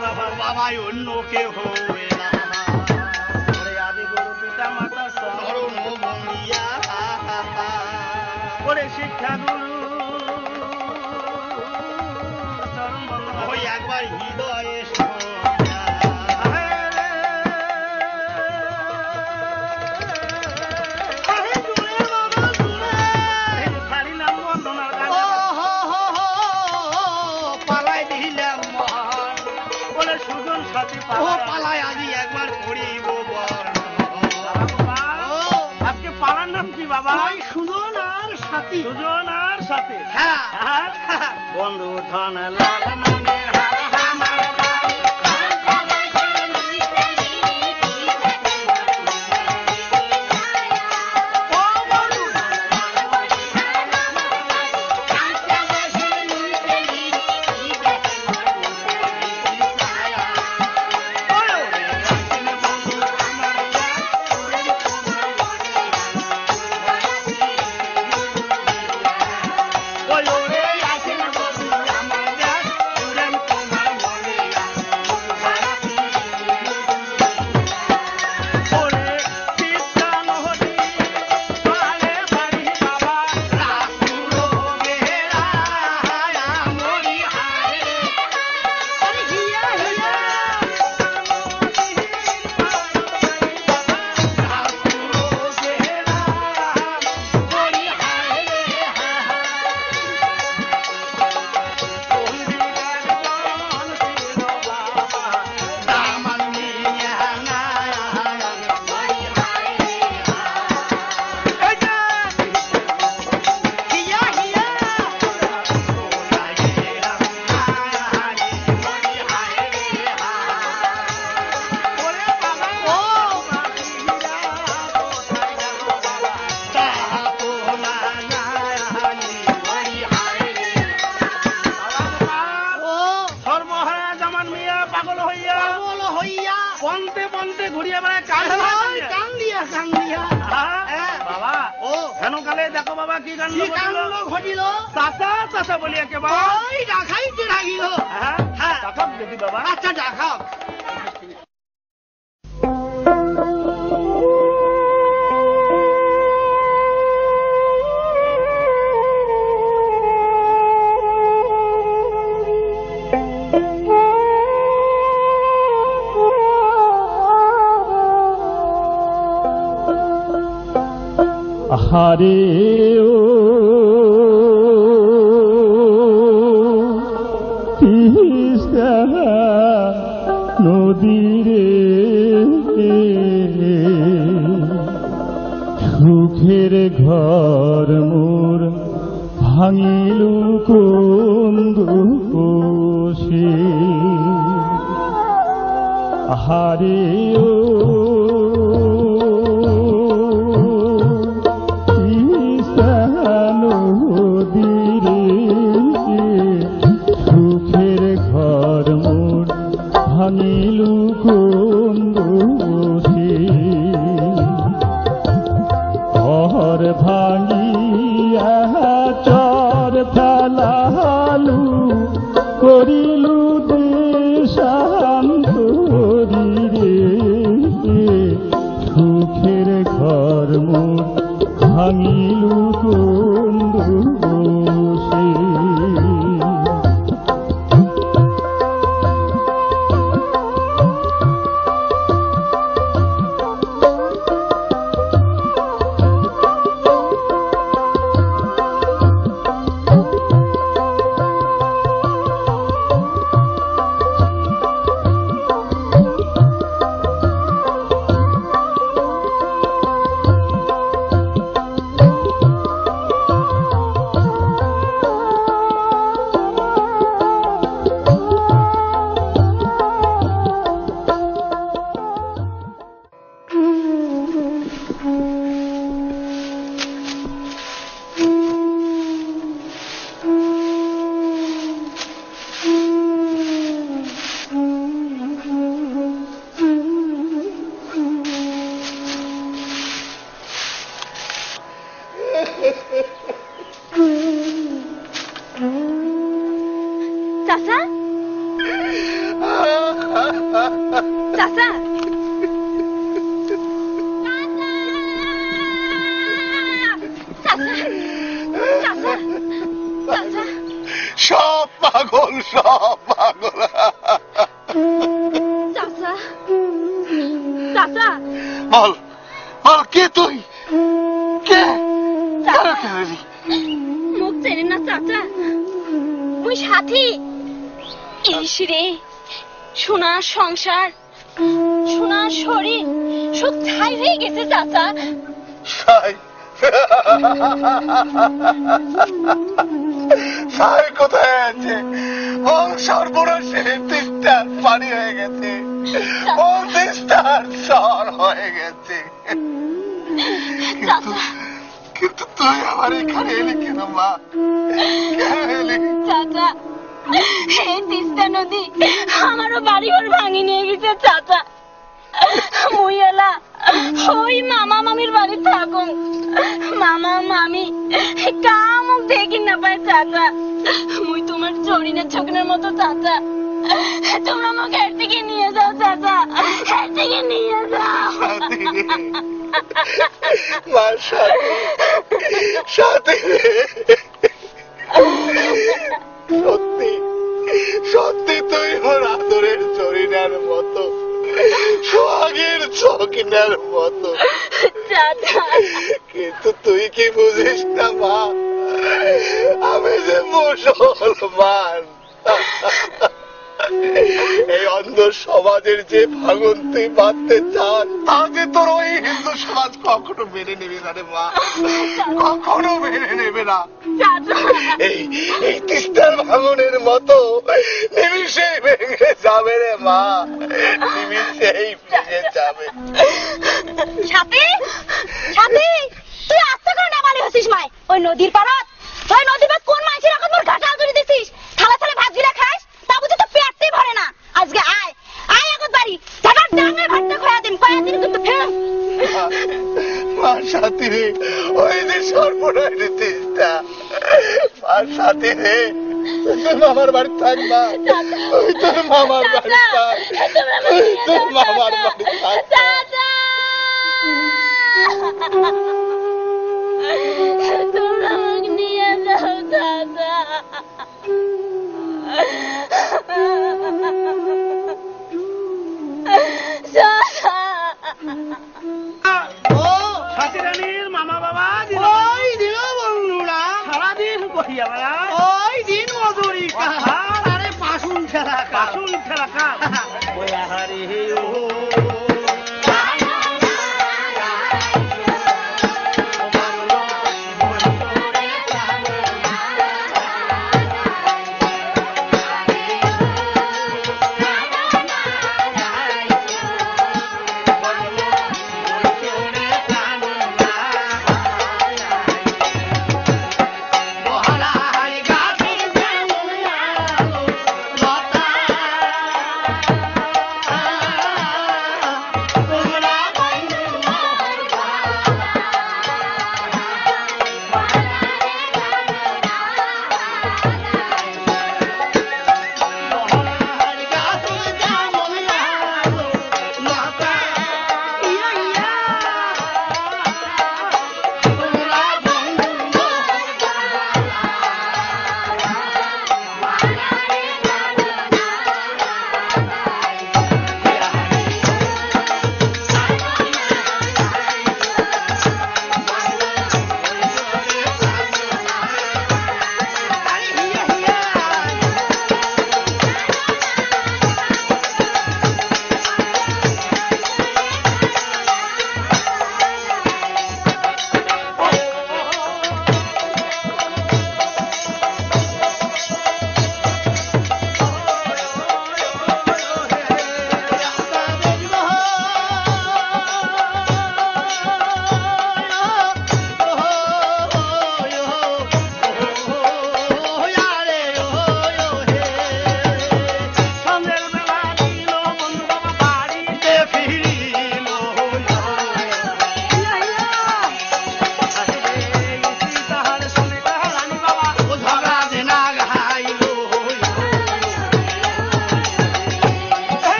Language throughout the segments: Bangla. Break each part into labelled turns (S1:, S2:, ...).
S1: বাবাই অন্য কেউ হবে
S2: আদি গুরু পিতা মাতা
S1: চরণ বন্দিয়া
S2: ওরে শিক্ষা গুরু
S1: একবার হৃদয়ে
S2: সুজন
S1: আর সাথে। হ্যাঁ?
S2: বন্ধু ধন লাল মনে হার আমার দেখো বাবা কি কাণ্ড ঘটিল। চাচা চাচা বলিয়া কেবা
S1: ওই ডাকাইতে লাগিল
S2: হ্যাঁ
S1: হ্যাঁ।
S2: চাচক দেখি বাবা।
S1: আচ্ছা ডাকাও
S3: আহারে ও। তিস্তা নদীরে সুখের ঘর মোর ভাঙিল কুন্দু কোশে আহারে ও।
S4: সব পাগল।
S5: চাচা চাচা।
S4: বল বল কে তুই? কে? কেন কেন
S5: মুখ চেনে না চাচা। মুই সাথী। ইস রে সোনার সংসার সোনার শরীর সব ছাই হয়ে গেছে চাচা।
S4: সাই কোথায় আছে? ও সর্বনাশের তিস্তার পানি হয়ে গেছে। ও তিস্তার সর হয়ে গেছে। কিন্তু কিন্তু তুই আমার এখানে এলি কেন মা?
S5: চাচা এই তিস্তা নদী আমারও বাড়ি ঘর ভাঙি নিয়ে গেছে চাচা। মুই এলা ওই মামা মামির বাড়ি থাকুন। মামা মামি কামুক দেখি না পায় চাচা। মুই তোমার জরিনের ছোকনের মতো চাচা। তোমরা আমাকে এর থেকে নিয়ে যাও চাচা। এর থেকে নিয়ে যাও।
S4: মার সাথে। সাথে। সত্যি সত্যি সোহাগের চকিনার মতো। কিন্তু তুই কি বুঝিস না মা? আমি যে মুসলমান এই অন্ধ সমাজের যে ভাঙন তুই বাঁধতে চান তাকে তোর ওই হিন্দু সমাজ কখনো মেনে নেবে না রে মা। কখনো মেনে নেবে না। এই এই তিস্তার ভাঙনের মতো নিমিষেই ভেঙে যাবে রে মা। নিমিষেই ভেঙে যাবে।
S5: তুই আস্তে করে মায়। ওই নদীর পাড়ত, ওই নদীর কোন মাছের এখন তোর ঘাটা দিছিস? থালা থালা ভাত গিলা খাস, তা তো পেটতেই
S4: সাথে রে ওই যে সর্বনয় তিস্তা। আর সাথে রে তোর মামার বাড়ি থাকবা। ওই তোর মামার বাড়ি থাক। তোর মামার বাড়ি থাক।
S5: তোমরা নিয়ে যাও চাচা।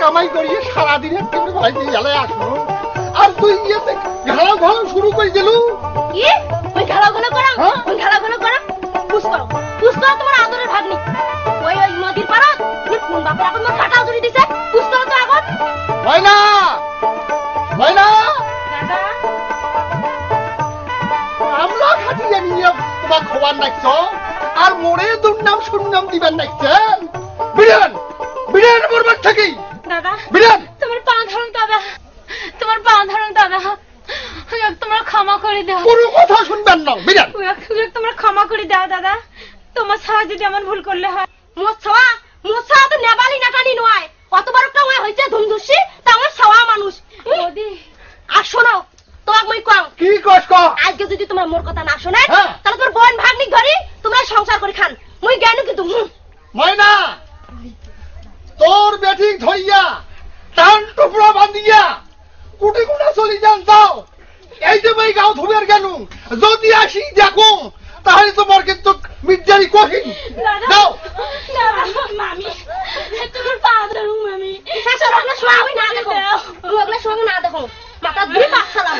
S2: সারাদিন
S6: একটু ভাই গেলে আসলো আর তুই ইয়েতে ঘাড়া ঘাড়া শুরু করে দিলু।
S7: কি? ওই খেলাগুলো করো
S6: হ্যাঁ?
S7: ওই খেলাগুলো করো। পুষ করো পুষ করো তোমার আদরের ভাগ্নি। ওই ওই নদীর পাড়া কোন বাপের এখন তোমার কাটাও ধরে দিছে? পুষ করো তো আগত
S6: হয় না হয় না আমরা খাটিয়ে নিয়ে তোমার খবর নাকছ আর মোড়ে দুর্নাম সুনাম দিবেন নাকছেন বিরিয়ান বিরিয়ান করবার থাকি।
S7: দাদা। তোমার পা ধরুন দাদা। তোমার পা ধরুন দাদা। তোমার ক্ষমা করে দাও।
S6: কোনো কথা শুনবেন না
S7: ওই তোমার ক্ষমা করে দাও দাদা। তোমার ছাড়া যদি এমন ভুল করলে হয় মোর ছাওয়া মোর ছাওয়া তো নেবালি নাটানি নয়। কত বড় কামাই হয়েছে ধুমধুসি তা আমার ছাওয়া মানুষ। আর শোনো তোমাক মই কম
S6: কি কস ক
S7: আজকে যদি তোমার মোর কথা না শোনে
S6: হ্যাঁ।
S7: তাহলে তোমার বোন ভাগ্নি ধরি তোমরা সংসার করে খান। মুই জ্ঞানু কিন্তু।
S6: ময়না! তোর বেঠিক ধরিয়া টান টুকরা বান্ধিয়া কুটি কুটা চলি যান যাও। এই যে মই গাও ধুবের কেন যদি আসি দেখো তাহলে তোমার কিন্তু মির্জারি কঠিন। যাও।
S7: মামি তোমার পা ধরু মামি। শাশুড় না দেখো। না দেখো। মাথা দুই সালাম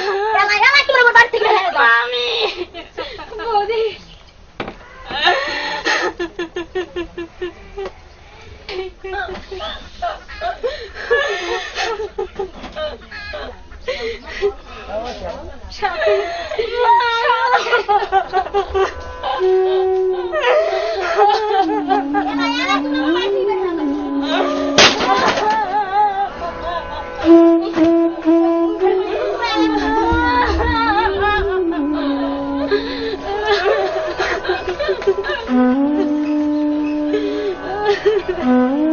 S7: Mm-hmm.